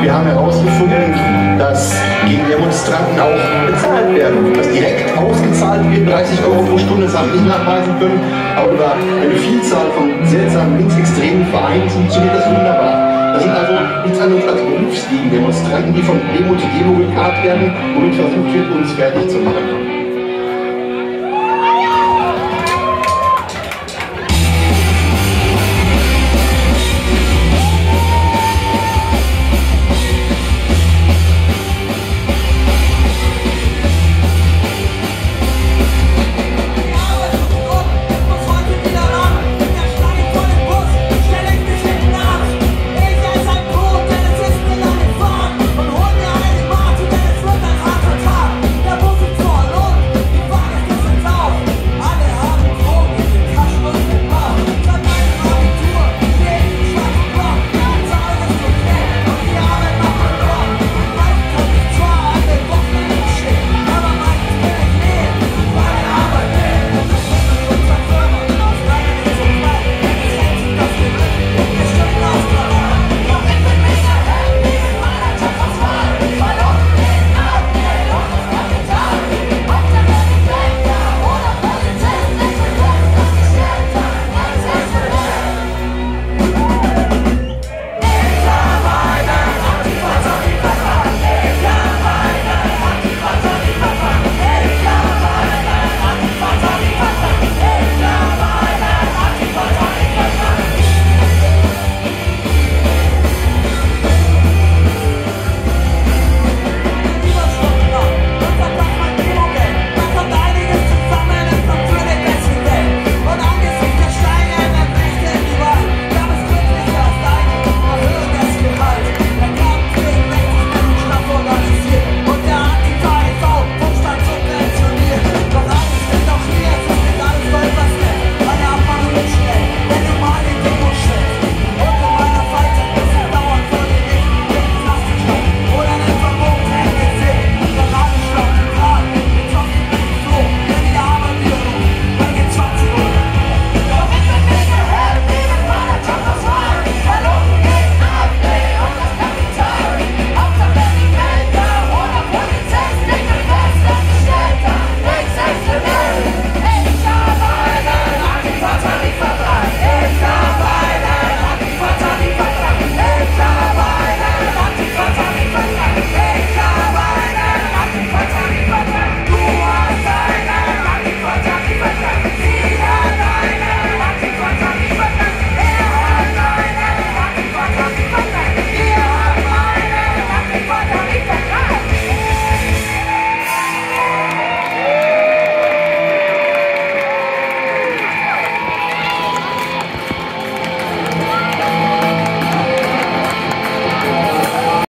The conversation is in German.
Wir haben herausgefunden, dass gegen Demonstranten auch bezahlt werden, dass direkt ausgezahlt wird, 30 Euro pro Stunde, das haben wir nicht nachweisen können, aber über eine Vielzahl von seltsamen linksextremen Vereinen funktioniert das wunderbar. Das sind also nichts anderes als Berufsgegen-Demonstranten, die von Demo zu Demo gekarrt werden, womit versucht wird, uns fertig zu machen.